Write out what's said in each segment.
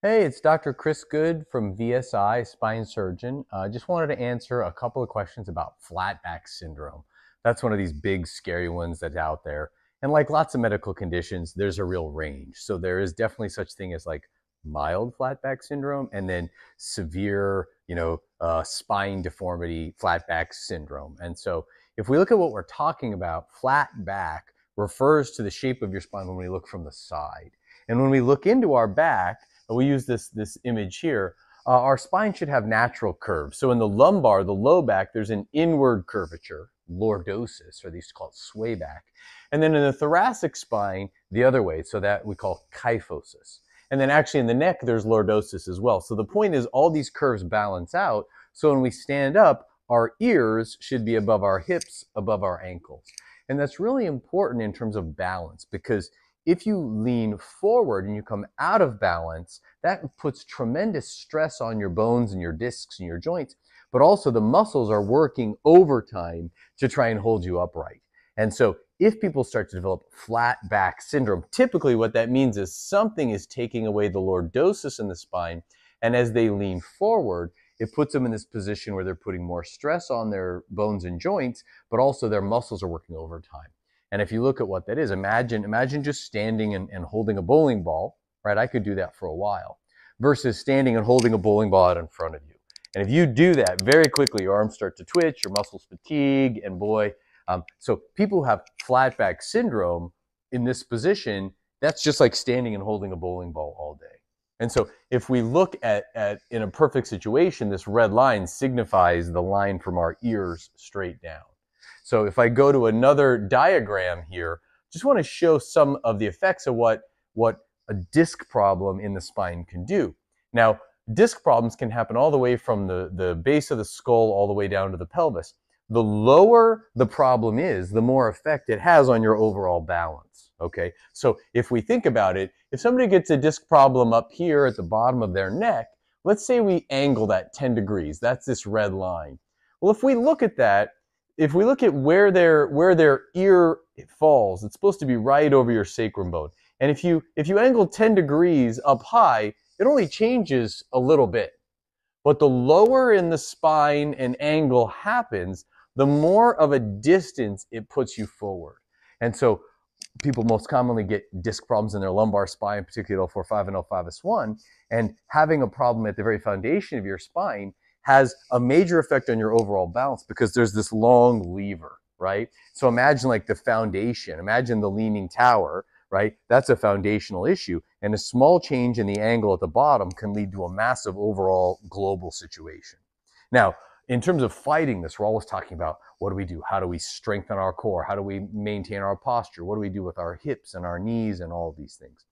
Hey, it's Dr. Chris Good from VSI, spine surgeon. I uh, just wanted to answer a couple of questions about flat back syndrome. That's one of these big, scary ones that's out there. And like lots of medical conditions, there's a real range. So there is definitely such thing as like mild flat back syndrome and then severe, you know, uh, spine deformity flat back syndrome. And so if we look at what we're talking about, flat back refers to the shape of your spine when we look from the side. And when we look into our back, we use this, this image here, uh, our spine should have natural curves. So in the lumbar, the low back, there's an inward curvature, lordosis, or these called sway back. And then in the thoracic spine, the other way, so that we call kyphosis. And then actually in the neck, there's lordosis as well. So the point is all these curves balance out. So when we stand up, our ears should be above our hips, above our ankles. And that's really important in terms of balance because if you lean forward and you come out of balance, that puts tremendous stress on your bones and your discs and your joints, but also the muscles are working overtime to try and hold you upright. And so if people start to develop flat back syndrome, typically what that means is something is taking away the lordosis in the spine. And as they lean forward, it puts them in this position where they're putting more stress on their bones and joints, but also their muscles are working overtime. And if you look at what that is, imagine, imagine just standing and, and holding a bowling ball, right? I could do that for a while versus standing and holding a bowling ball out in front of you. And if you do that very quickly, your arms start to twitch, your muscles fatigue, and boy, um, so people who have flat back syndrome in this position, that's just like standing and holding a bowling ball all day. And so if we look at, at in a perfect situation, this red line signifies the line from our ears straight down. So if I go to another diagram here, just want to show some of the effects of what, what a disc problem in the spine can do. Now, disc problems can happen all the way from the, the base of the skull all the way down to the pelvis. The lower the problem is, the more effect it has on your overall balance. Okay, so if we think about it, if somebody gets a disc problem up here at the bottom of their neck, let's say we angle that 10 degrees, that's this red line. Well, if we look at that, if we look at where their where their ear falls, it's supposed to be right over your sacrum bone. And if you if you angle 10 degrees up high, it only changes a little bit. But the lower in the spine an angle happens, the more of a distance it puts you forward. And so people most commonly get disc problems in their lumbar spine, particularly L4-5 and L5S1, and having a problem at the very foundation of your spine has a major effect on your overall balance because there's this long lever, right? So imagine like the foundation, imagine the leaning tower, right? That's a foundational issue. And a small change in the angle at the bottom can lead to a massive overall global situation. Now, in terms of fighting this, we're always talking about what do we do? How do we strengthen our core? How do we maintain our posture? What do we do with our hips and our knees and all these things?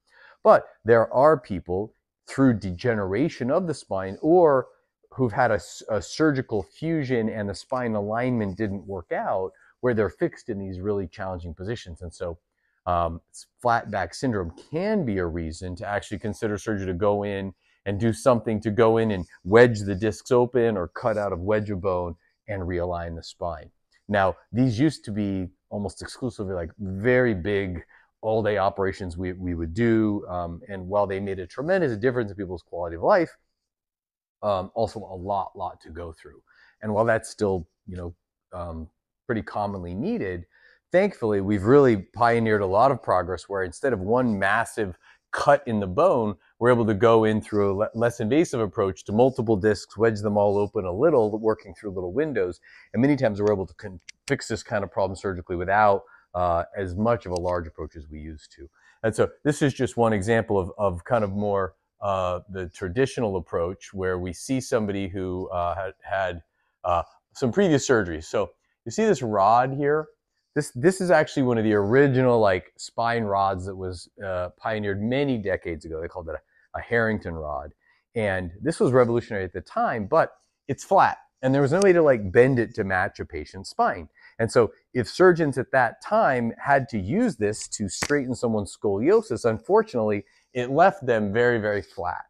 But there are people through degeneration of the spine or who've had a, a, surgical fusion and the spine alignment didn't work out, where they're fixed in these really challenging positions. And so, um, flat back syndrome can be a reason to actually consider surgery to go in and do something to go in and wedge the discs open or cut out of wedge of bone and realign the spine. Now, these used to be almost exclusively like very big all day operations we, we would do. Um, and while they made a tremendous difference in people's quality of life, um, also a lot, lot to go through. And while that's still, you know, um, pretty commonly needed, thankfully we've really pioneered a lot of progress where instead of one massive cut in the bone, we're able to go in through a less invasive approach to multiple discs, wedge them all open a little, working through little windows. And many times we're able to fix this kind of problem surgically without uh, as much of a large approach as we used to. And so this is just one example of, of kind of more uh, the traditional approach where we see somebody who uh, had, had uh, some previous surgeries. So you see this rod here? This, this is actually one of the original like spine rods that was uh, pioneered many decades ago. They called it a, a Harrington rod. And this was revolutionary at the time, but it's flat. And there was no way to like bend it to match a patient's spine. And so if surgeons at that time had to use this to straighten someone's scoliosis, unfortunately, it left them very, very flat.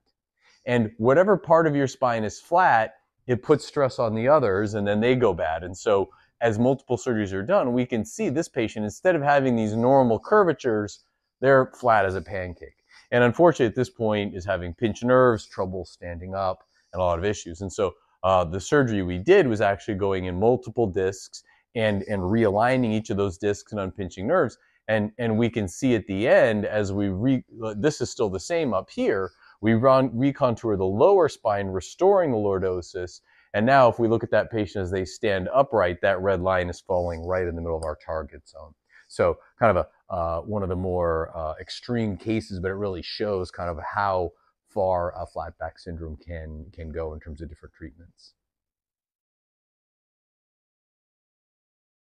And whatever part of your spine is flat, it puts stress on the others and then they go bad. And so as multiple surgeries are done, we can see this patient, instead of having these normal curvatures, they're flat as a pancake. and unfortunately at this point is having pinched nerves, trouble standing up, and a lot of issues. And so uh, the surgery we did was actually going in multiple discs and, and realigning each of those discs and unpinching nerves. And, and we can see at the end as we re, this is still the same up here, we run, recontour the lower spine, restoring the lordosis. And now if we look at that patient as they stand upright, that red line is falling right in the middle of our target zone. So kind of a, uh, one of the more uh, extreme cases, but it really shows kind of how far a flat back syndrome can, can go in terms of different treatments.